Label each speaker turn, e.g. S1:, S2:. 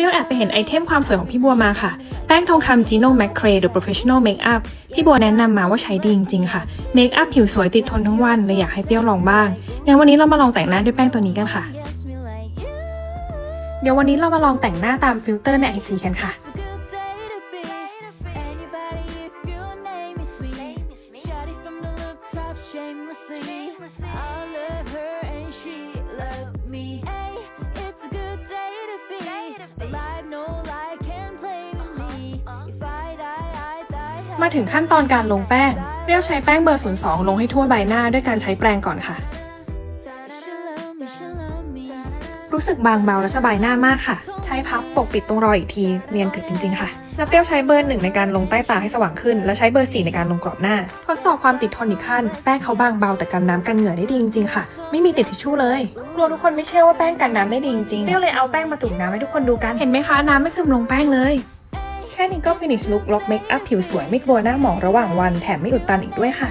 S1: เปรี้ยวแอบไปเห็น item ความสวยของพี่บัวมาค่ะ แป้งทองคำ Gino McCray The Professional Makeup พี่บัวแนะนำมาว่าใช้ดีจริงๆค่ะ makeup ผิวสวยติดทนทั้งวันเลยอยากให้เปรี้ยวลองบ้าง งั้นวันนี้เรามาลองแต่งหน้าด้วยแป้งตัวนี้กันค่ะ เดี๋ยววันนี้เรามาลองแต่งหน้าตามฟิลเตอร์ใน IG กันค่ะ มาถึงขั้นตอนการลงแป้ง เรียวใช้แป้งเบอร์ 02 ลงให้ทั่วใบหน้าด้วยการใช้แปรงก่อนค่ะ รู้สึกบางเบาและสบายหน้ามากค่ะ ใช้พับปกปิดตรงรอยอีกที เนียนกริบจริง ๆ ค่ะแล้วเปรี้ยวใช้เบอร์หนึ่งในการลงใต้ตาให้สว่างขึ้น และใช้เบอร์สี่ในการลงกรอบหน้า ทดสอบความติดทนอีกขั้น แป้งเขาบางเบาแต่กันน้ำกันเหงื่อได้ดีจริงๆค่ะ ไม่มีติดทิชชู่เลยกลัวทุกคนไม่เชื่อว่าแป้งกันน้ำได้ดีจริงๆเปรี้ยวเลยเอาแป้งมาจุ่มน้ำให้ทุกคนดูกันเห็นไหมคะน้ำไม่ซึมลงแป้งเลยแค่นี้ก็ฟินิชลุคล็อกเมคอัพผิวสวยไม่กลัวหน้าหมองระหว่างวันแถมไม่อุดตันอีกด้วยค่ะ